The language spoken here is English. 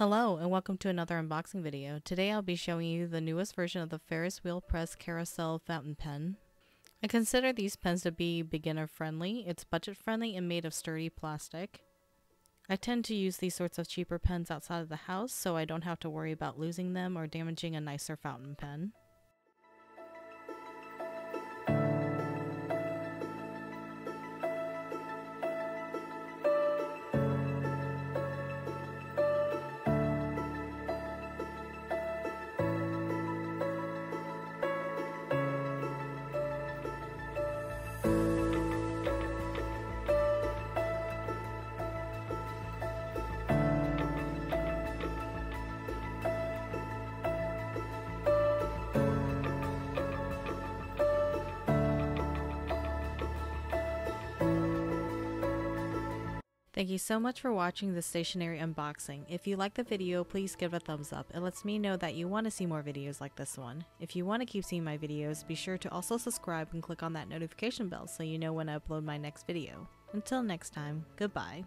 Hello and welcome to another unboxing video. Today I'll be showing you the newest version of the Ferris Wheel Press Carousel Fountain Pen. I consider these pens to be beginner friendly, it's budget friendly and made of sturdy plastic. I tend to use these sorts of cheaper pens outside of the house so I don't have to worry about losing them or damaging a nicer fountain pen. Thank you so much for watching this stationery unboxing. If you like the video, please give a thumbs up. It lets me know that you want to see more videos like this one. If you want to keep seeing my videos, be sure to also subscribe and click on that notification bell so you know when I upload my next video. Until next time, goodbye.